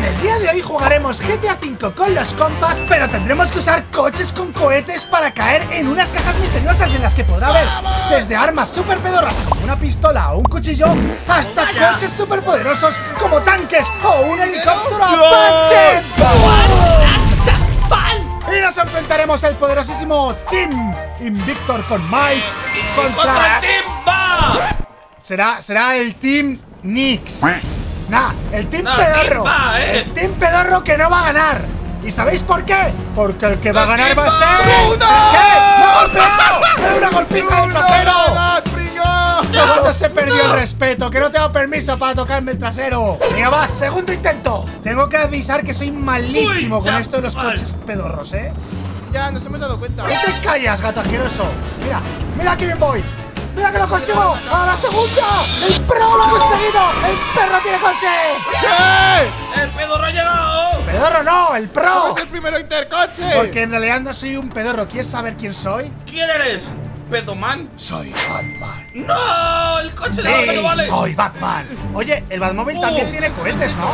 En el día de hoy jugaremos GTA V con los compas, pero tendremos que usar coches con cohetes para caer en unas cajas misteriosas en las que podrá haber desde armas super pedorras como una pistola o un cuchillo, hasta coches super poderosos como tanques o un helicóptero Apache. Y nos enfrentaremos al poderosísimo Team Invictor con Mike ¡Contra contra... Timba! Será, será el Team Nix. Nah, el Team No, Pedorro. Es. El Team Pedorro que no va a ganar. ¿Y sabéis por qué? Porque el que va a ¡No, ganar va a ser. ¡No! ¿Qué? ¡Me ha golpeado! ¡Me da una golpista del trasero! ¡No! ¿Cuándo se perdió el respeto? Que no tengo permiso para tocarme el trasero. Venga, va, segundo intento. Tengo que avisar que soy malísimo Uy, con esto de los coches pedorros, ¿eh? Ya, nos hemos dado cuenta. No te callas, gato asqueroso. Mira, mira que bien voy. Mira que lo consigo. A la segunda. El pro lo ha conseguido. El perro tiene coche. ¿Qué? ¡El pedorro ha llegado! Pedorro no, el pro. ¿Cómo es el primero intercoche? Porque en realidad no soy un pedorro. ¿Quieres saber quién soy? ¿Quién eres? ¿Pedoman? Soy Batman. ¡No! ¡El coche Sí, de la no vale! soy Batman. Oye, el Batmóvil Uh. también tiene cohetes, ¿no?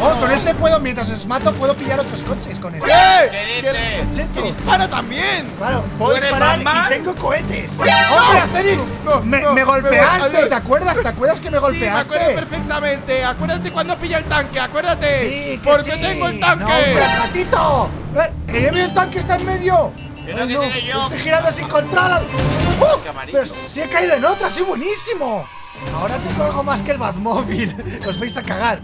Oh, con este puedo, mientras os mato, puedo pillar otros coches con este. ¿Qué? ¿Qué ¿Que- dices? dispara también! Claro, puedo disparar y tengo cohetes. ¡Hombre, Félix! no, me, no, me golpeaste. ¿te acuerdas? ¿Te acuerdas que me Sí, me acuerdo golpeaste? perfectamente. Acuérdate cuando pilla el tanque, acuérdate. Sí, que Porque sí. tengo el No, tanque. huyas, gatito. Eh, eh, el tanque está en medio. Pero que no, soy yo. Estoy girando sin control. ¡Uh! Pero si he caído en otra, sí, buenísimo. Ahora tengo algo más que el Batmóvil. Os vais a cagar.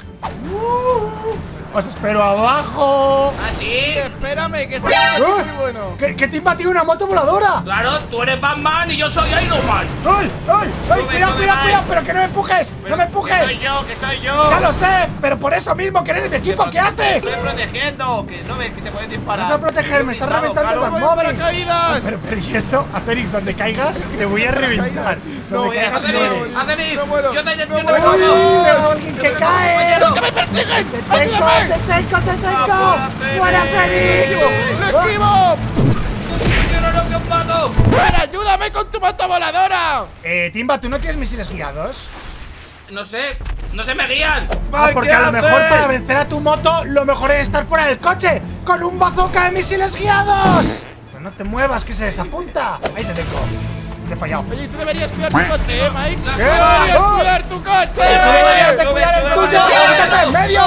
Uh, os espero abajo. ¿Ah, sí? Espérame, que este coche es muy bueno. ¿Eh? ¿Que, que Timba tiene una moto voladora? Claro, tú eres Batman y yo soy Iron Man. ¡Ay, ay, ay! Sube, ¡Cuidado, sube, cuidado, cuidado! ¡Pero que no me empujes! ¡No me Que empujes! soy yo, que soy yo. ¡Ya lo sé! ¡Pero por eso mismo que eres de mi equipo! ¿Qué haces? Estoy protegiendo, que no ves que te pueden disparar. Vas a protegerme, estás reventando el. Batmóvil. Pero, pero ¿y eso? Acerix, donde caigas, te voy a reventar. No, voy a No muero, yo te, yo no te muero. ¡Uy! recojo. ¡Veo a alguien que cae! ¡Que me persiguen! ¡Te tengo, ¡Ayúdame! te tengo, te. ¡Fuera! ¡Lo esquivo! Yo no lo que os mato. ¡Pero ayúdame con tu moto voladora! Eh, Timba, ¿tú no tienes misiles guiados? No sé, no se me guían. Ah, porque a lo ¿qué mejor para vencer a tu moto, lo mejor es estar fuera del coche con un bazooka de misiles guiados. Pero no te muevas, que se desapunta. Ahí te tengo. Le he fallado. Oye, tú deberías cuidar tu coche, ¿eh, Mike? ¿Qué? ¡Deberías ¡Oh! cuidar tu coche! Tú deberías de cuidar el tuyo. ¡Quítate en medio!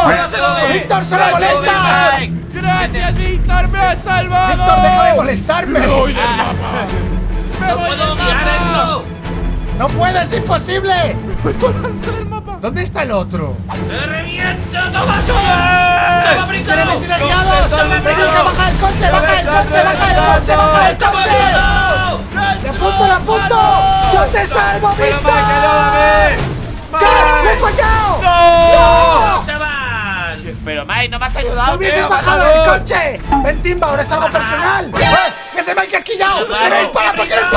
¡Víctor, solo Sube, molestas! Mike. ¡Gracias, Víctor! ¡Me has salvado! ¡Víctor, deja de molestarme! ¡Me voy del Ah. mapa! ¡Me No voy puedo del guiar mapa! esto. ¡No puedes, es imposible! del mapa! ¿Dónde está el otro? ¡Te reviento! ¡Toma tú! ¡Toma, misiles guiados! ¡Toma, ¡Venga, baja el coche, baja el coche, baja el coche, baja el ¡Toma, coche! ¡Le apunto, le apunto! ¡Yo te salvo, Víctor! ¡Que ¡Me he fallado! ¡No! ¡Chaval! Pero Mike, no me has ayudado. ¡No hubieses bajado del coche! ¡Ven, Timba, ahora es algo personal! ¡Eh! ¡Que se me ha quisquillado! ¡Pero dispara porque eres ¡A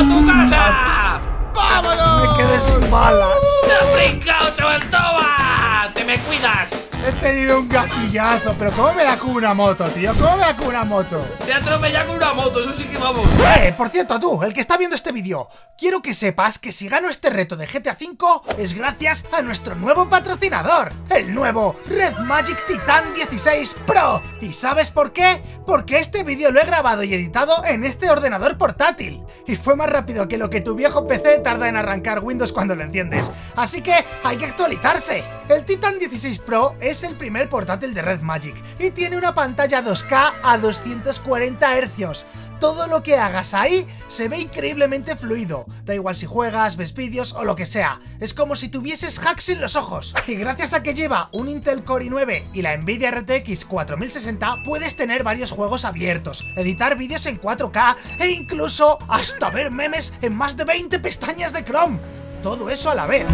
tu casa! ¡Vámonos! Me quedé sin balas. ¡Te has brincado, chaval! ¡Toma! ¡Te me cuidas! He tenido un gatillazo, pero ¿cómo me da con una moto, tío? ¿Cómo me da con una moto? Te atropella con una moto, eso sí que vamos. Eh, por cierto, tú, el que está viendo este vídeo, quiero que sepas que si gano este reto de GTA V es gracias a nuestro nuevo patrocinador, el nuevo Red Magic Titan 16 Pro. ¿Y sabes por qué? Porque este vídeo lo he grabado y editado en este ordenador portátil. Y fue más rápido que lo que tu viejo PC tarda en arrancar Windows cuando lo enciendes. Así que hay que actualizarse. El Titan 16 Pro es el primer portátil de Red Magic y tiene una pantalla 2K a 240 Hz. Todo lo que hagas ahí se ve increíblemente fluido. Da igual si juegas, ves vídeos o lo que sea. Es como si tuvieses hacks en los ojos. Y gracias a que lleva un Intel Core i9 y la Nvidia RTX 4060, puedes tener varios juegos abiertos, editar vídeos en 4K e incluso hasta ver memes en más de 20 pestañas de Chrome. Todo eso a la vez.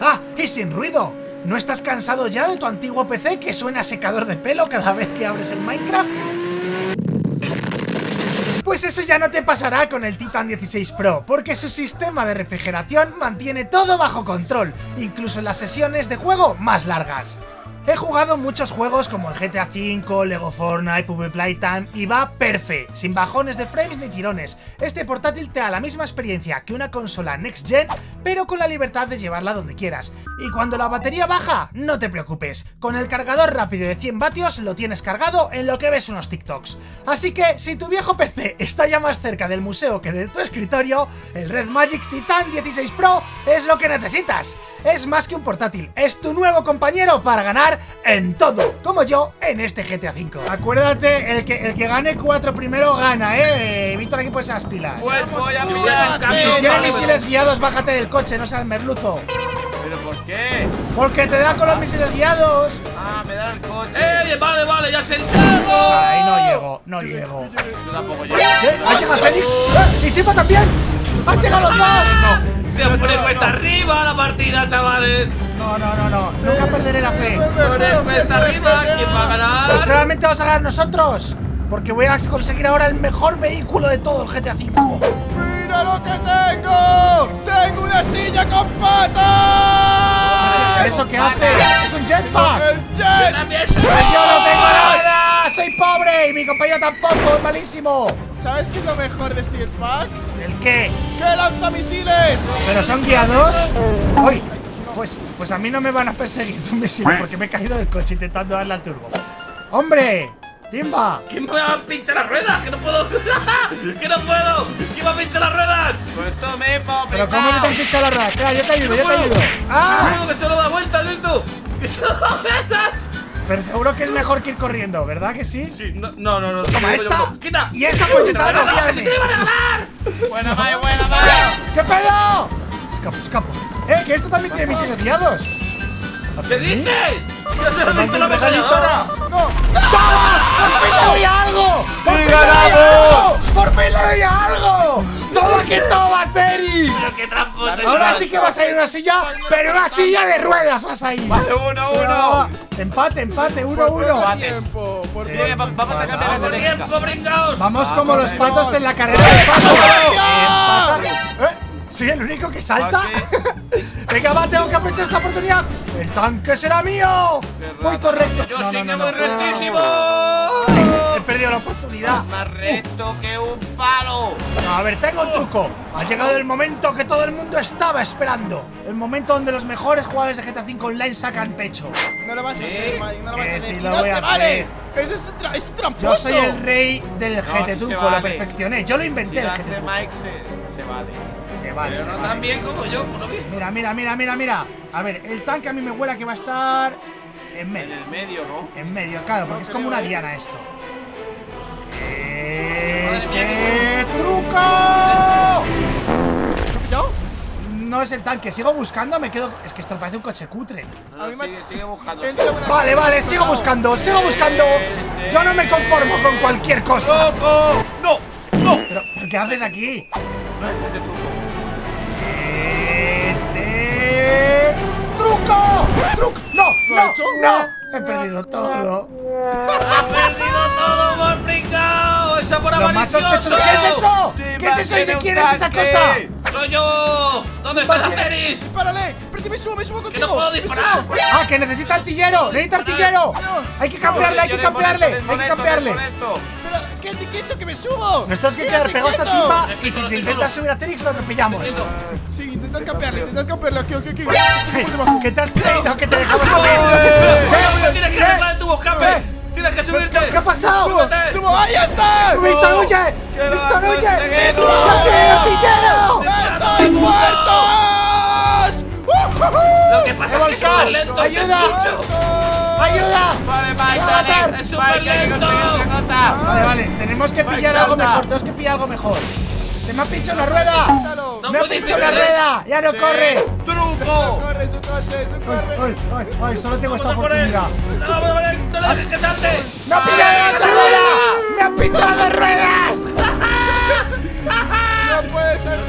Ah, y sin ruido. ¿No estás cansado ya de tu antiguo PC que suena secador de pelo cada vez que abres el Minecraft? Pues eso ya no te pasará con el Titan 16 Pro, porque su sistema de refrigeración mantiene todo bajo control, incluso en las sesiones de juego más largas. He jugado muchos juegos como el GTA V, Lego Fortnite, PvP Playtime y va perfecto, sin bajones de frames ni tirones. Este portátil te da la misma experiencia que una consola Next Gen, pero con la libertad de llevarla donde quieras. Y cuando la batería baja, no te preocupes, con el cargador rápido de 100 vatios lo tienes cargado en lo que ves unos TikToks. Así que si tu viejo PC está ya más cerca del museo que de tu escritorio, el Red Magic Titan 16 Pro es lo que necesitas. Es más que un portátil, es tu nuevo compañero para ganar en todo, como yo en este GTA V. Acuérdate, el que, el que gane cuatro primero gana, eh. eh Víctor, aquí puedes las pilas. Pues voy a cambiado, Si vale, misiles guiados, bájate del coche, no seas merluzo. ¿Pero por qué? Porque te da con los misiles guiados. Ah, me dan el coche. ¡Eh! Vale, vale, ya sentado. Ahí no llego, no llego. Yo tampoco llego. ¿Qué? ¿Ha llegado Félix? ¡Eh! ¡Y Timba también! ¡Han llegado los dos! Se pone cuesta arriba la partida, chavales. No, no, no, no. Nunca perderé la fe. Pone cuesta arriba. ¿Quién va a ganar? Realmente vamos a ganar nosotros. Porque voy a conseguir ahora el mejor vehículo de todo el GTA V. ¡Mira lo que tengo! ¡Tengo una silla con patas! ¿Eso qué hace? ¡Es un jetpack! ¡El jet! También ¡Pues yo no tengo nada! ¡Soy pobre! Y mi compañero tampoco, es malísimo. ¿Sabes qué es lo mejor de este jetpack? ¿El qué? ¡Que lanza misiles! ¿Pero son guiados? ¡Uy! Pues, pues a mí no me van a perseguir un misil porque me he caído del coche intentando darle al turbo. ¡Hombre! ¡Timba! ¿Quién me va a pinchar las ruedas? ¡Que no puedo! ¡Que no puedo! ¿Quién va a pinchar las ruedas? Pues tú mismo, ¿Pero cómo que te han pinchado la rueda? Espera, yo te ayudo, yo te ayudo. ¡No ¡Ah! que solo da vueltas esto! ¡Que solo da vueltas! Pero seguro que es mejor que ir corriendo, ¿verdad que sí? Sí, no, no, no. no Toma yo- yo- esta. yo- ¡Quita! Y esta ¡No, no, que sí te la iban a regalar! Buena, Mike, buena, Mike. ¿Qué pedo? Escapo, escapo. ¡Eh, que esto también tiene misiles guiados! ¿Qué dices? ¡Ya se lo he visto la regalito. metralladora! ¡No! ¡Toma! ¡Por fin le doy algo! ¡Por fin le doy ganado! algo! ¡Por fin le doy algo! ¡Todo que toma, Terry! ¡Pero qué tramposo! Ahora sí que vas a ir a una silla, pero una silla de ruedas vas a ir. Uno, uno. Ah, Empate, empate, uno, uno. tiempo, por Eh, vamos a cambiar ¡Por de tiempo, brincaos! Vamos como los patos en la carrera de. ¿Eh? ¿Soy el único que salta? Venga, va, tengo que aprovechar esta oportunidad. ¡El tanque será mío! Voy correcto. ¡Yo No, sí no, que no, voy no. rectísimo! He perdido la oportunidad. Más recto que un palo. No, a ver, tengo un truco. Ha llegado el momento que todo el mundo estaba esperando. El momento donde los mejores jugadores de GTA V Online sacan pecho. No lo vas a hacer, Mike, no lo vas a hacer. no voy a se vale. Ese es, tra- es tramposo. Yo soy el rey del GT vale. lo perfeccioné. Yo lo Si inventé el GT. Mike, se, se vale. Se vale, Pero se no vale. tan bien como yo, por lo visto. Mira, mira, mira, mira, mira. A ver, el tanque a mí me huele que va a estar en En medio. el medio, ¿no? En medio, claro, porque es como una diana esto. ¡Eh, mía, qué truco! ¿Lo he pillado? No es el tanque, sigo buscando, me quedo. Es que esto parece un coche cutre. No, A no, mí me- sigue, sigue buscando. Entra sigue. una- Vale, vale, sigo buscando, sigo buscando. Yo no me conformo con cualquier cosa. ¡Loco! ¡No! ¡No! Pero, ¿pero qué haces aquí? No ¡Truco! ¡Truco! ¡No! ¿Lo ha ¡No! hecho? ¡No! He perdido todo. ¡Ha perdido todo por pringao! ¡Esa por Lo más avaricioso! sospechoso. ¿Qué es eso? ¿Qué es eso y de quién es esa cosa? ¡Soy yo! ¿Dónde está la Ceris? ¡Párale! ¡Espérate, me subo, me subo ¡Que contigo! no puedo disparar! ¡Ah, que necesita artillero! ¡Necesita artillero! Hay que campearle, hay que campearle, hay que campearle. Quédate quieto, que me subo. Nos tenemos que quedar pegados a. Timba y si se intenta subir a Cerix lo atropellamos. Sí, intentad campearle, intentad campearle. Aquí, aquí, aquí. Que te has creído que te dejamos subir. ¡Eh! ¡Tienes que ¿Qué? arreglar el tubo escape! ¿Qué? ¡Tienes que subirte! ¿Qué ha pasado? ¡Súbete! ¡Subo! ¡Ahí está! ¡Víctor, huye! ¡Que lo ¡Víctor, huye! tiene artillero! ¡Estáis muertos! Lo que pasa es que lento ayuda. ¡Ayuda! Vale, Mike, ¡Va a dale. matar! ¡Es Mike, súper lento! conseguir otra cosa. Vale, vale, tenemos que Mike, pillar algo salta. mejor, tenemos que pillar algo mejor. ¡Se me ha pinchado la rueda! No ¡Me ha pinchado la rueda! ¡Ya no corre! ¡Truco! ¡Corre, su coche, su ¡Ay, corre! ay, ay, ay! Solo tengo esta oportunidad. ¡No, por él! ¡No le dejes que salte! ¡Me ha pillado la rueda! ¡Me han pinchado las ruedas! ¡No puede ser ¡No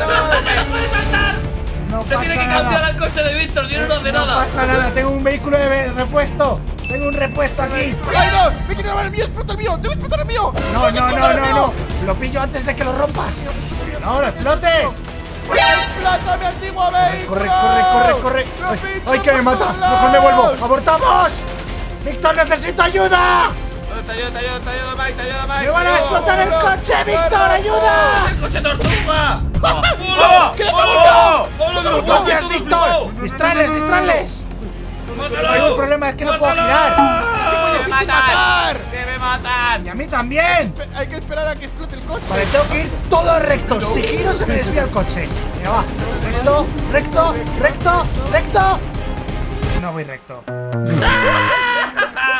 puede saltar! No Se tiene pasa que cambiar nada. al coche de Víctor, si no, no hace No nada. pasa nada, tengo un vehículo de repuesto. Tengo un repuesto aquí. ¡Ay, no! ¡Me quiere robar el mío! ¡Explota el mío! ¡Debo explotar el mío! No, ¡Tengo que no, no, no, no. Lo pillo antes de que lo rompas. No, lo explotes. ¡Explota mi antiguo vehículo! Corre, corre, corre, corre. ¡Lo Ay, ay, que me mata. Mejor me vuelvo. ¡Abortamos! ¡Víctor, necesito ayuda! Te ayudo, te ayudo, te ayudo, Mike, te ayudo, Mike. ¡Me van a explotar el coche, Víctor! ¡Ayuda! ¡El coche tortuga! ¡Vamos! ¿Qué es ¡Vámonos! ¡Vámonos! ¡No ¡Vámonos! copias, Víctor! ¡Distrales, distrales! Hay un problema, es que no puedo girar. ¡Que me matan! ¡Que me matan! ¡Y a mí también! Hay que esperar a que explote el coche. Vale, tengo que ir todo recto. Si giro se me desvía el coche. Venga, va. Recto, recto, recto, recto. No voy recto.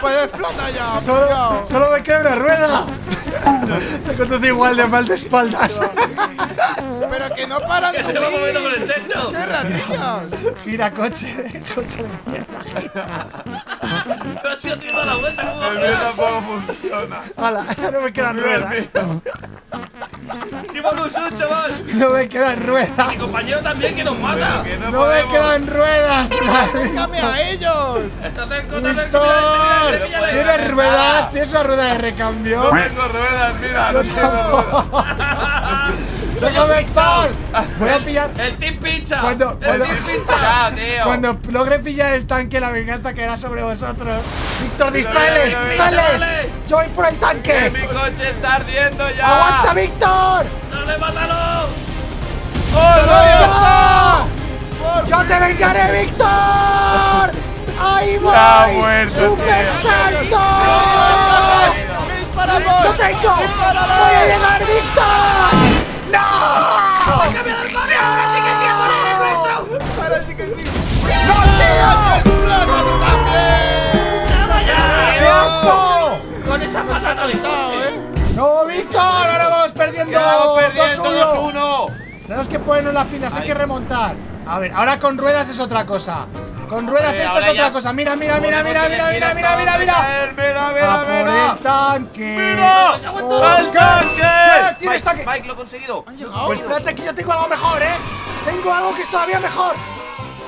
Pues explota ya. Solo, solo me queda una rueda. Se conduce igual de mal de espaldas. Pero que no paran ¡Que de se va moviendo con el techo! ¡Qué rarillas! Gira coche. Coche de mierda. Pero ha sido toda la vuelta, ¿cómo El mío tampoco funciona. Hala, ya no me quedan ruedas. ¡Qué bonusón, chaval! No me quedan ruedas. Mi compañero también que nos mata. Que no, No me quedan ruedas. ¡Déjame a ellos! ¡Te acerco, te acerco! Víctor, ¡Mírale, mírale, mírale! ¿tienes ruedas? ¿Tienes una rueda de recambio? No tengo ruedas, mira, no tengo. ¡Sácame, Víctor! Voy a pillar. ¡El team pincha! Cuando- ¡El cuando- team pincha! Tío. Cuando logre pillar el tanque, la venganza caerá sobre vosotros. Víctor, distráeles, distráeles. Yo voy por el Que tanque. mi coche está ardiendo ya. ¡Aguanta, Víctor! ¡Dale, mátalo! ¡Oh, ¡No! ¡Yo te vengaré, Víctor! ¡Ahí voy! ¡Super salto! ¡Lo tengo! ¡Voy a llegar, Víctor! ¡No! ¡Cambia de armario! ¡Que sí, que sí, nuestro! Ahora sí que sí. ¡No. Con esa patata de coche. ¡No, Víctor! Ahora vamos perdiendo. Perdiendo 2-1. 2-1. Tenemos que ponernos las pilas, hay Ay. que remontar. A ver, ahora con ruedas es otra cosa. Con ruedas Hombre, esto es otra ya cosa. Mira, mira, mira, mira, mira, mira, mira, mira, mira. Mira, A mira, mira. el tanque. ¡Mira! ¡Al tanque! ¿Tienes Mike, tanque? Mike, lo he conseguido. Pues espérate que yo tengo algo mejor, ¿eh? Tengo algo que es todavía mejor.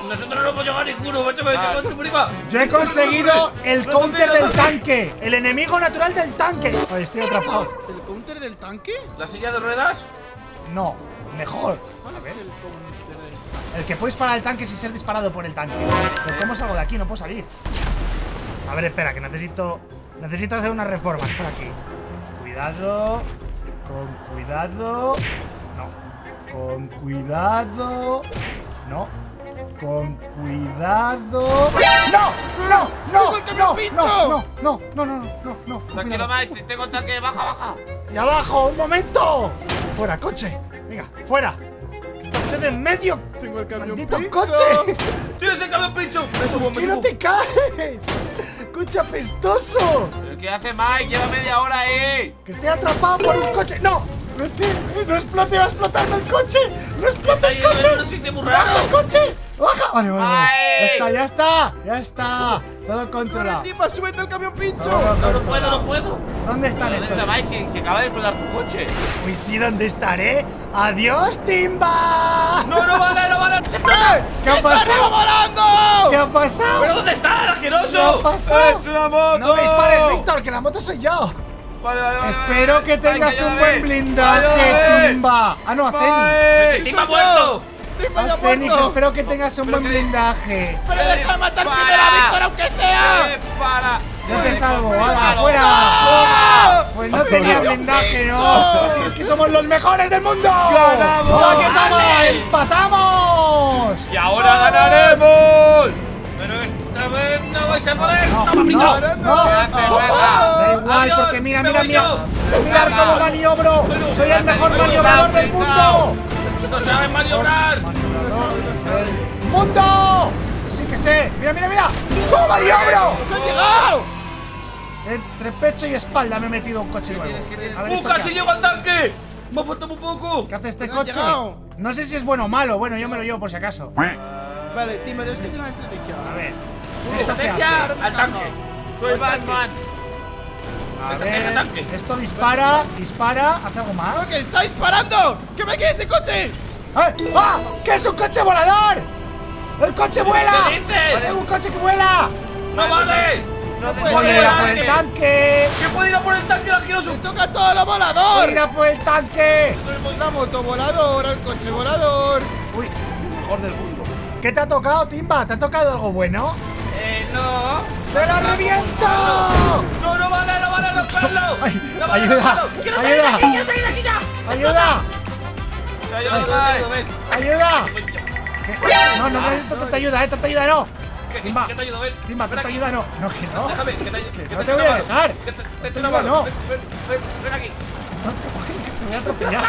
Nosotros no hemos llegado a ninguno, macho, me tu prima. Yo he conseguido el counter del tanque. El enemigo natural del tanque. Oye, estoy atrapado. ¿El counter del tanque? ¿La silla de ruedas? No, mejor. ¿Cuál es el que puede disparar al tanque sin ser disparado por el tanque. Pero ¿cómo salgo de aquí? No puedo salir. A ver, espera, que necesito. Necesito hacer unas reformas por aquí. Cuidado. Con cuidado. No. Con cuidado. No. Con cuidado. ¡No! ¡No! ¡No! ¡Tengo el camión ¡No! pincho! ¡No! ¡No! No! No! No! No! No! Tranquilo. Mike, tengo el tanque, baja, baja. ¡Y abajo! ¡Un momento! ¡Fuera, coche! Venga, fuera. ¡Quítate de en medio! Tengo el camión ¡Maldito pincho. coche! ¡Tienes el camión pincho! Me subo, me ¿Qué no subo. te caes? ¡Coche apestoso! ¿Pero qué hace Mike? Lleva media hora ahí. ¡Que estoy atrapado por un coche! ¡No! ¡No, no explote! ¡Va a explotarme el coche! ¡No explotes, coche! ¡Baja, raro. coche! ¡Baja! Vale, vale. Ya está, ya está. Ya está. Todo controlado. ¡Timba, súbete al camión pincho! No, no puedo, no puedo. ¿Dónde están ¿Dónde estos? está Mike? Si, si acaba de explotar tu coche. Uy, sí, ¿dónde estaré? ¡Adiós, Timba! No, no vale, no vale. ¡Eh! ¿Qué ha ¡Está pasado? volando! ¿Qué ha pasado? ¿Pero dónde está, el ¿Qué ha asqueroso? pasado? ¡Es una moto! ¡No me dispares, Víctor! ¡Que la moto soy yo! Vale, vale, vale. Espero que tengas un buen blindaje. Timba. Ah, no, a. Mike. ¡Timba muerto! ¡Timba ya muerto! espero que tengas un buen blindaje. ¡Pero deja de matar Para. primero a Víctor, aunque sea! ¡Eh, para! Yo te salvo, ¡hala, no. fuera! ¡Ah! Pues no tenía blindaje, no. Si es que somos los mejores del mundo. ¡Ganamos! ¡Empatamos! ¡Y ahora ganaremos! No vais a poder. No, ¡Toma, no, no. Da igual, porque mira, mira, mira. Venga. cómo maniobro. Soy el mejor maniobrador del mundo. ¡No saben maniobrar! ¡Mundo! Sí que sé. Mira, mira, mira. ¿Cómo maniobro? ¡No he llegado! Entre pecho y espalda me he metido un coche nuevo. A ver, ¡Un ¿esto qué casi llego al tanque! ¡Me ha faltado muy poco! ¿Qué hace este coche? llegado. No sé si es bueno o malo. Bueno, yo me lo llevo por si acaso. Vale, Timba, tienes que hacer una estrategia. A ver. ¿Esto qué ¡Estrategia al tanque! Soy Batman. A ver. tanque. Esto dispara, dispara. ¿Hace algo ¡No, más? que está disparando! ¡Que me quede ese coche! ¡Eh! ¡Ah! ¿Qué es un coche volador? ¡El coche vuela! ¿Qué dices? ¡Es un coche que vuela! ¡No vale! No te puede ¡Voy a ir a por el tanque. ¿Qué puede ir a por el tanque, el asqueroso? ¡Me toca todo lo ¡Voy a ir volador! a por el tanque! La moto voladora, el coche volador. Uy, Mejor del mundo. ¿qué te ha tocado, Timba? ¿Te ha tocado algo bueno? Eh, no. ¡Te lo reviento! No, no vale, no vale romperlo. No vale ayuda, romperlo. Quiero salir de ayuda. aquí, quiero salir de aquí ya. ¡Ayuda! ¡Te. ¡Ayuda! Ven ya. No, no necesito tanta ayuda, eh, tanta ayuda no. Que sí, Timba, que te ayudo, ven. Tanta aquí. ayuda no. No, que no. Déjame, que te ayudo. que no te te voy a dejar. Te, te no. Me voy a atropellar.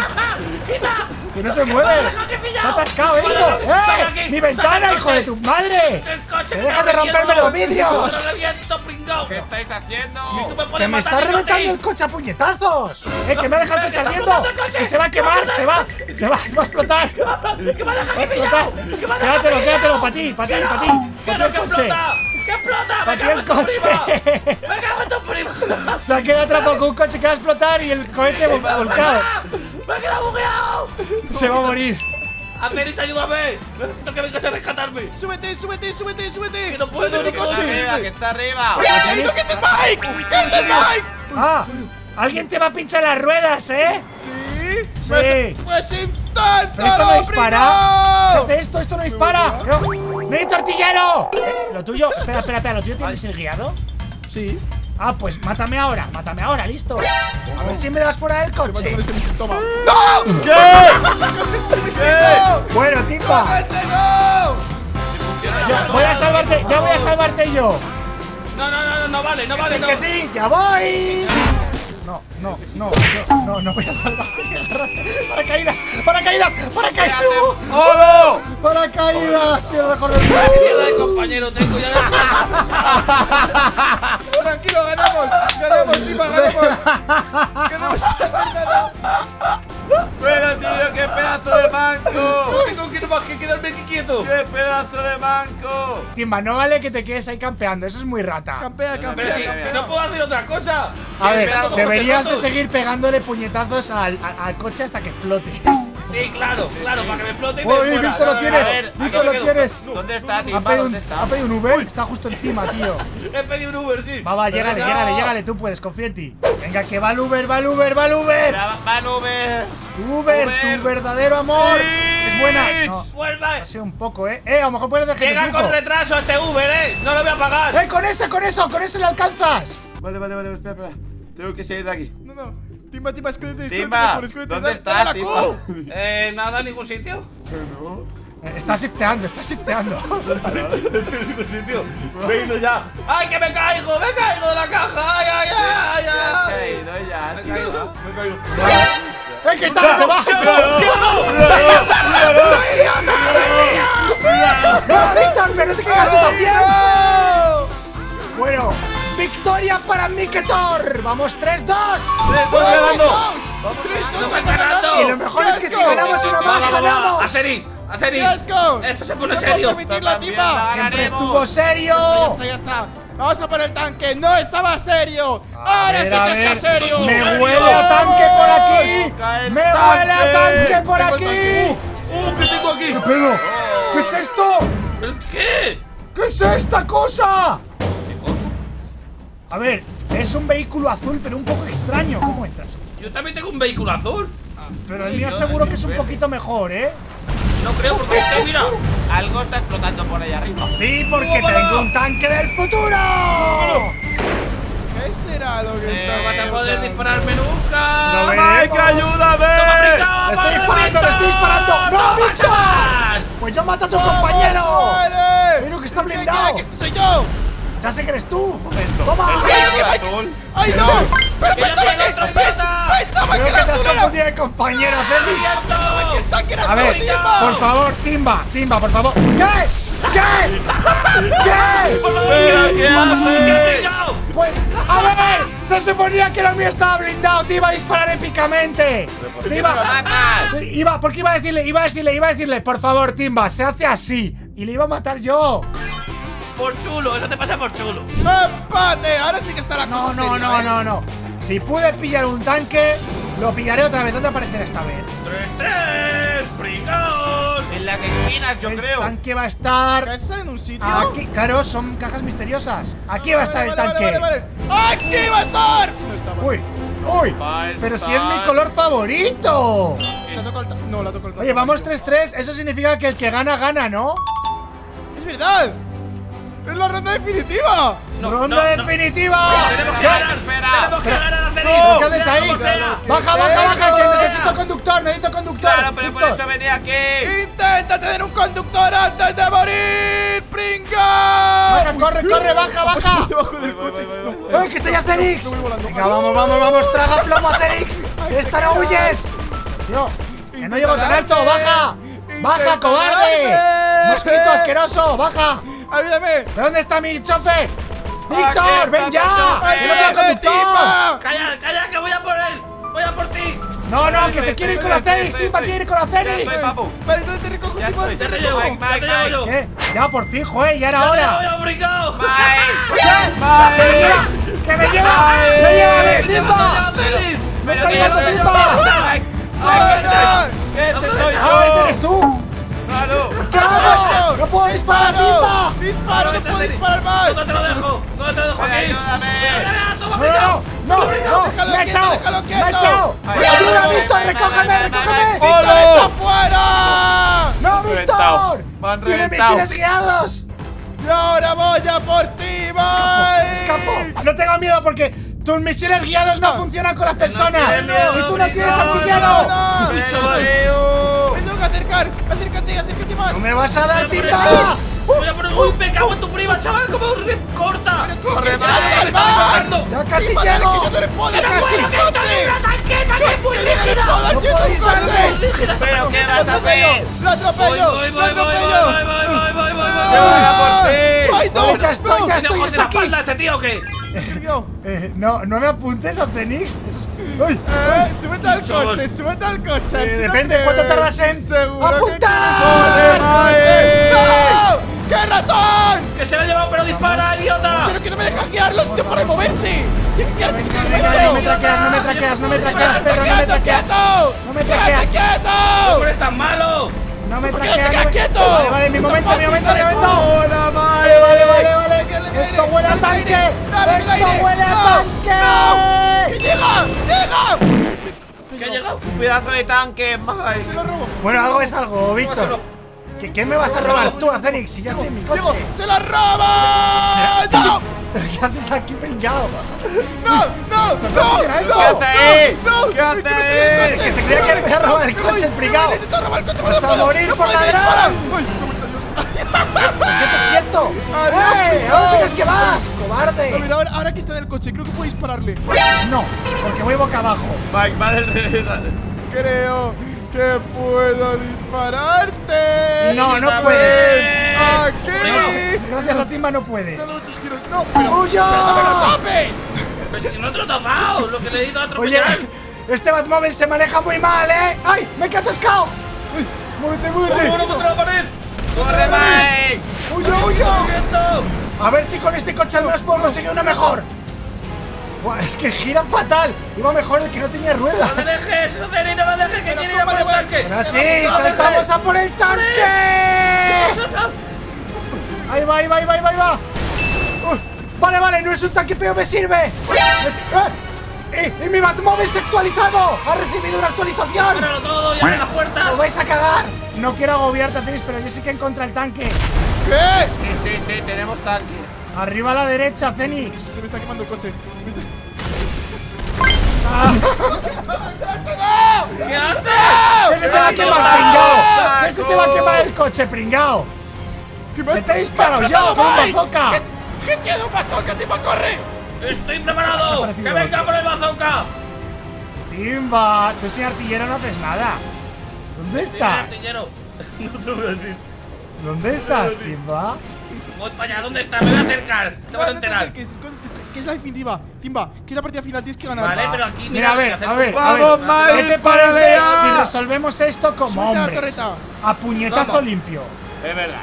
¡Quita! Que no se mueve. Se ha atascado esto. ¡Sal de ¡Eh! ¡Mi ¡Sal ventana, hijo de tu madre! ¡Que dejas de romperme los vidrios! ¿Qué estáis haciendo? ¡Tú me puedes ¡Que me está reventando el coche a puñetazos! ¡Eh, que me ha dejado el ¡Que coche ardiendo! ¡Que se va a quemar! ¡Se va! ¡Se va! ¡Se va a explotar! ¡Que me dejas ¡Va a aquí explotar! pillado! ¡Que me dejas ¡Quédatelo, quédatelo! ¡Para ti! ¡Para ti! ¡Que no! ¡Para ti! ¡Que ¡Para no, el que coche! explota! ¡Que explota! ¡Me ¡Para cago el en tu coche! prima! ¡Me cago en tu prima! Se ha quedado atrapado con un coche que va a explotar y el cohete vol- volcado. ¡Me he quedado bugueado! Se va a morir. Aceris, ayúdame. Necesito que vengas a rescatarme. ¡Súbete, súbete, súbete, Que súbete! no puedo, no Que está puedo. arriba, que está arriba. ¡Quieto, que este es Mike! ¡Que este es Mike! Ah, alguien te va a pinchar las ruedas, ¿eh? ¿Sí? Sí. Pues, pues inténtalo, Pero esto no dispara. ¿Qué primo. esto? Esto no dispara. No. ¡Necesito artillero! Eh, ¿Lo tuyo? Espera, espera, espera. ¿Lo tuyo tiene misil guiado? Sí. Ah, pues mátame ahora. Mátame ahora, listo. A ver si me das fuera del coche. toma. ¡No! ¿Qué? Bueno, Timba. ¡Ese no! yo voy a salvarte. Ya voy a salvarte yo. No, no, no, no, no vale, no vale, Sí no. que sí, ya voy. No, no, no, no, no, no voy a. Agárrate. Paracaídas, paracaídas, paracaídas. ¡Olo! Paracaídas. Sí, el mejor del mundo. Mierda de compañero tengo ya. Tranquilo, ganamos. Ganamos, Tima, ganamos. Timba, no vale que te quedes ahí campeando, eso es muy rata. Campea, Pero campea, si, campea. si no puedo hacer otra cosa. A ver, deberías de seguir pegándole puñetazos al, al- al coche hasta que explote. Sí, claro, claro, para que me explote y me Uy, fuera. Víctor, lo tienes. Víctor, lo tienes. ¿Dónde está, Ha Timba? un, ¿Dónde está? ha pedido un Uber, está justo encima, tío. He pedido un Uber, sí. Va, va, Pero llégale, no. llégale, llégale, tú puedes, confía en ti. Venga, que va el Uber, va el Uber, va el Uber. Va, va el Uber. Tu Uber, Uber. tu verdadero amor. Sí. Buena. No, Vuelve. ha sido un poco, eh. Eh, a lo mejor puedes dejar Llega el con retraso este Uber, eh. No lo voy a pagar. Eh, con ese, con eso, con eso le alcanzas. Vale, vale, vale, espera, espera. Tengo que salir de aquí. No, no. Timba, Timba, escóndete, Timba. ¿dónde estás, Timba? Eh, nada, en ningún sitio. Eh, está shifteando, está shifteando. En ningún sitio. Me he ido ya. ¡Ay, que me caigo! ¡Me caigo de la caja! ¡Ay, ay, ay, Ya has ay! caído, ya. Me he caído, me he eh, que está, se va. que se- No, Víctor, pero no te caigas tú también. Bueno, victoria para Miketor. Vamos 3-2. ¡Voy ganando! ¡Tres, ¡No dos, me ganando! Y lo mejor es que si ganamos una más, ganamos. ¡Aceris! ¡Aceris! ¡Esto se pone No serio! puedo Timba. va. Siempre estuvo Ya serio. está, ya está. Vamos a por el tanque. No estaba serio. Ahora ver, sí que ver. está serio. Me huele a tanque por aquí. Me huele a tanque. por Tengo aquí. tanque. ¡Uh, qué tengo aquí! ¿Qué pedo? ¿Qué es esto? ¿El qué? ¿Qué es esta cosa? ¿Qué cosa? A ver, es un vehículo azul, pero un poco extraño. ¿Cómo entras? Yo también tengo un vehículo azul. Pero el mío seguro que es un poquito mejor, ¿eh? No creo porque mira. Algo está explotando por ahí arriba. Sí, porque tengo un tanque del futuro. ¿Qué será lo que Eh, No está vas a poder dispararme nunca. veremos. ¡Mike, ¡Toma, ayúdame! Le estoy ¡Vale, disparando, estoy disparando. ¡No, ¡Toma, Víctor! Pues yo mato a tu compañero. ¡Vale! Mira que está ¿Qué, qué, blindado. que soy yo! Ya sé que eres tú. Toma. azul. ¡Ay, no! ¡Pero ¡Que yo pensaba soy el que... que Creo que te has azul! era- confundido de compañero, Félix. ¡Que el tanque era A ver, por favor, Timba, Timba, por favor. ¿Qué? ¿Qué? ¿Qué? ¿Pero qué! Pues, a ver, se suponía que lo mío estaba blindado, te iba a disparar épicamente. Te iba, iba, porque iba a decirle, iba a decirle, iba a decirle, por favor, Timba, se hace así. Y le iba a matar yo. Por chulo, eso te pasa por chulo. ¡Empate! Ahora sí que está la No, cosa no, seria, no, ¿eh? no, no. Si pude pillar un tanque, lo pillaré otra vez. ¿Dónde aparecerá esta vez? ¡Tres, tres! ¡Pringaos! En las esquinas, yo El creo. tanque va a estar ¿Cada vez sale en un sitio? aquí. Claro, son cajas misteriosas. Aquí va a estar el tanque. Vale, vale, vale. ¡Aquí va a estar! No está Uy, uy. Pero si es mi color favorito. La toco el ta- No, la toco el Oye, vamos 3-3. Eso significa que el que gana, gana, ¿no? ¡Es verdad! ¡Es la ronda definitiva! No, ¡Ronda no, no. definitiva! Tenemos que ganar. espera. Tenemos que ganar a. ¿Pero ¿Qué haces ahí? Baja, baja, baja, que necesito conductor, necesito conductor. Claro, pero por eso venía aquí. ¡Intenta tener un conductor antes de morir! ¡Pringa! Corre, corre, baja, baja. Debajo del coche. ¡Ay, que volando. Venga, vamos, vamos, vamos, traga plomo a Cenix. ¡Esta no huyes! Tío, que no llego tan alto, baja. ¡Baja, cobarde! ¡Mosquito asqueroso, baja! ¡Ayúdame! ¿De dónde está mi chofer? ¡Víctor, ven ya! ¡Que no tengo ¡Ayúdame, conductor! Calla, calla, que voy a por él. Voy a por ti. No, no, que se quiere ir con la Cenix, Timba quiere ir con la Ya Cenix. Vale, ¿dónde te recojo, Ya estoy, Te ya te. ¿Qué? Ya, por fin, joder, ya era Ya hora. voy a brincado. ¿Qué? Mike. ¡Que me lleva! ¡Que me lleva! Ay. ¡Me lleva, ¡Ya, Timba! ¡Me está llevando Timba! Mike, Mike, ¡Ahora! Este soy ¡Ah, este yo. eres tú! ¡No puedo disparar. ¡No puedo disparar más! ¿Dónde te lo dejo? ¿Dónde te lo dejo Ay, aquí? ayúdame. ¡Ya, toma, ¡No, no, no! ¡No! Déjalo ¡Me ha echado! ¡Me ha echado! Ay, ¡Ayuda, ay, Víctor! ¡Recógeme, ¡Víctor está fuera! ¡No. Víctor! ¡Tiene misiles guiados! ¡Y ahora voy a por ti, Mike! ¡Escapo! No tengo miedo porque tus misiles guiados no funcionan con las personas. tienes miedo, Y tú no tienes no, artillero. Acercar! ¡Acércate, acércate más! ¡No me vas a dar Voy a timba! por Voy a por ¡Uy, me cago en tu prima, chaval! ¡Cómo re- corta! Corre. ¡Ya casi ¡Timba, dale, llego! que yo no le puedo un coche! ¡Tanqueta, que fue ¡Que yo no le puedo dar ¡No siete un podéis darme! coche! pero ¿qué ¡Lo vas a hacer? atropello! ¡Lo Voy, atropello! voy, ¡Lo voy, voy, voy, atropello! voy, voy, voy, voy, voy, Yo voy voy. a por ti. ¡Ay, no! ¡Ay, ya estoy, ya ¿Tiene estoy! ¡Está la aquí! este tío qué? Eh, no, no me apuntes a ¡Ay! Eh, súbete al coche, súbete al coche. Eh, si no depende cuánto tardas en Seguro apuntar. que ¡No! ¡Qué ratón! ¡Que se lo ha llevado, pero dispara, idiota! ¡Pero que no me deja guiarlo! ¡Si no para moverse! ¡Tiene que quedarse Venga, venga, no me traqueas, no me traqueas, no me traqueas, perro, no me traqueas. ¡Quieto! No me ¡Quédate traqueas. quieto! ¡No eres tan malo! No me ¿Por qué se quieto? Vale, vale, mi momento, mi momento, mi momento. ¡Hola, Vale, vale, vale, vale. Esto huele a tanque. Esto huele a ¡No! ¡No! ¡Que tanque. llega! ¡Llega! ¿Qué ha llegado? Pedazo de tanque, Mike. ¡Se lo robo! Bueno, algo es algo, Víctor. ¿Qué, qué me vas a robar tú, Acenix, si ya estoy en mi coche? ¡Se la roba! ¡No! ¿Pero qué haces aquí, pringao? ¡No! ¡No! ¡No! ¡No! ¿Qué hace ahí? ¡No! ¿Qué hace ¡Que ahí? se creía que me iba a robar el coche, el pringao. ¡Me intenta robar el coche! Vas no a morir no por ladrón. dispara. ¡Ay, no me ¡Quieto, quieto! ¡Eh! ¿A dónde crees que vas, No, cobarde? mira, ahora, ahora que está en el coche, creo que puedo dispararle. No, porque voy boca abajo. Mike, va del revés. Creo que puedo dispararte. No, no puedes. Aquí. Gracias a Timba no puede. Dale muchos giros. No, pero. ¡Huyo! ¡Pero no me lo si no te lo he tocado, lo que le he ido a Oye, atropellar. este Batmóvil se maneja muy mal, ¿eh? ¡Ay! ¡Me he atascado! ¡Ay! ¡Muévete, ¡Vámonos muévete! contra la pared! ¡Corre, Mike! ¡Huyo, huyo! A ver si con este coche al menos puedo conseguir una mejor. Buah, es que gira fatal. Iba mejor el que no tenía ruedas. ¡No me dejes, Roderi, no me dejes que quiere ir a ¿cómo por el tanque! Ahora sí, ¡No me dejes! saltamos a por el tanque. Ahí va, ahí va, ahí va, ahí va, ahí va. Vale, vale, no es un tanque, pero me sirve. Es- ¡Eh! ¡Y, y mi Batmóvil se ha actualizado! ¡Ha recibido una actualización! ¡Ábrelo todo y abre las puertas! ¡Lo vais a cagar! No quiero agobiarte, Atis, pero yo sí que encontré el tanque. ¿Qué? Sí, sí, sí, tenemos tanque. Arriba a la derecha, Fénix. Se me está quemando el coche. Se me está... Ah, ¿Qué haces? ¡Que se te va a quemar, pringao! ¡Que se te va a quemar el coche, pringao! ¿Qué me ¡Que te he disparado yo con un bazooka! ¿Qué, ¿Qué tiene un bazooka? ¡Tipo, corre! ¡Estoy preparado! ¡Que venga por el bazooka! Timba, tú sin artillero no haces nada. ¿Dónde estás? artillero. No te lo voy a decir. ¿Dónde estás, Timba? Vamos para allá, ¿dónde está? Me voy a acercar. Te vas a enterar. que es la definitiva. Timba, que es la partida final, tienes que ganar. Vale, pero aquí Mira, a ver, a ver, un- a ver. ¡Vamos, Mike, ¿Qué te para parece allá! si resolvemos esto como hombres? A puñetazo Vamos. limpio. Es verdad.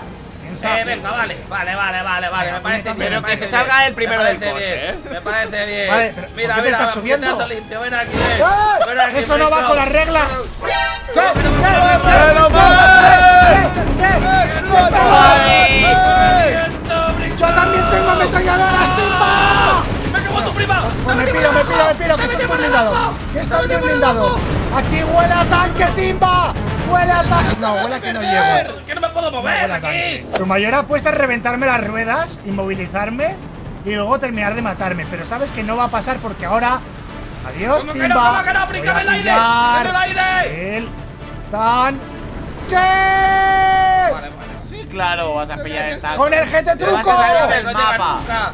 Eh, venga, vale, vale, vale, vale, vale, me parece bien. Pero que se salga el primero me del coche, ¿eh? Me parece bien. Vale, pero ¿por mira, qué te mira, estás subiendo? limpio, ven aquí, ven. ¡Ah! Aquí, Eso no va con las reglas. ¿Qué? ¿Qué? ¡Pero, ¿Qué? ¿Qué? Siento, Rico. Yo también tengo ametralladoras, Timba. ¡Me en tu prima! Pues me piro, me piro, me piro, que estás muy blindado. Que estás muy blindado. Aquí huele a tanque, Timba. Huele a tanque. No, huele a que no llego. Que no me puedo mover aquí. tanque. Tu mayor apuesta es reventarme las ruedas, inmovilizarme y luego terminar de matarme. Pero sabes que no va a pasar porque ahora. Adiós, ¿Cómo que no? Timba. ¿Cómo que no? Voy ¡Bríncame a el aire! pillar ¡Bríncame el aire! El tan. Vale, vale. Sí, claro, vas a pillar el tanque. Con el GT Te vas a truco. salir del No llega nunca.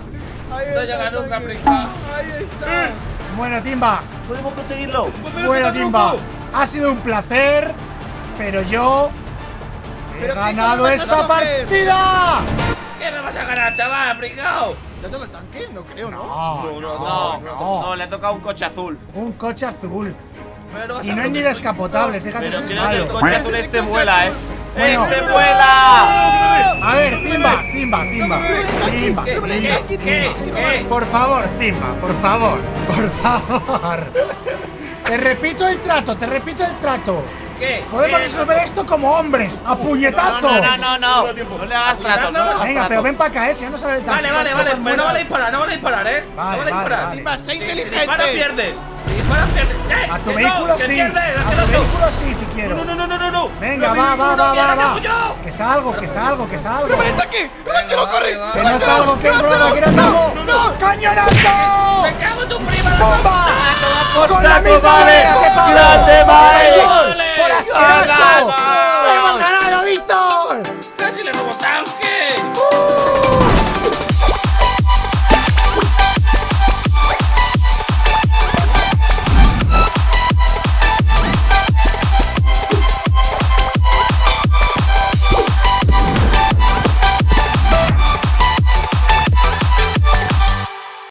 No llega nunca, tanque. Frica. Ahí está. Bueno, Timba. Podemos conseguirlo. Bueno, Timba. Ha sido un placer. Pero yo. He ¿Pero ganado esta partida. ¿Qué me vas a ganar, chaval, fricao? ¿Le ha el tanque? No creo, ¿no? No, no, No, no. no, le ha tocado un coche azul. Un coche azul. Pero no Y no es ni descapotable, fíjate Pero si es creo que el malo. coche azul este vuela, eh. Bueno. ¡Este vuela! A ver, Timba, Timba, Timba. Timba, ¿Qué? Timba. ¿Qué? ¿Qué? ¿Qué? Por favor, Timba, por favor, por favor. Te repito el trato, te repito el trato. ¿Qué? Podemos ¿Qué? resolver esto como hombres, a No, puñetazo. no, no, no, no. No le hagas tratos, no le hagas Venga, pero tratos. ven para acá, eh, si ya no sale el tanque. Vale, vale, vale. Pero no vale disparar, no vale disparar, eh. Vale, no vale vale, disparar. vale. Sé Si- Si inteligente. disparas, pierdes. Si disparas, pierdes. ¡Eh! A tu que no, vehículo que sí. pierdes, A tu vehículo sí, si quiero. No, no, no, no, no, no. Venga, No, va, va, va, va, ¿qué va. Que salgo, que salgo, que salgo. ¡Rubén, el tanque! ¡Rubén, se lo corre! Que ¡Rubén, no salgo, que ¡Rubén, ruedo, que no salgo. ¡No! ¡Cañonazo! ¡Me cago en tu prima! ¡Bomba! ¡Con la misma vale. vea, asqueroso!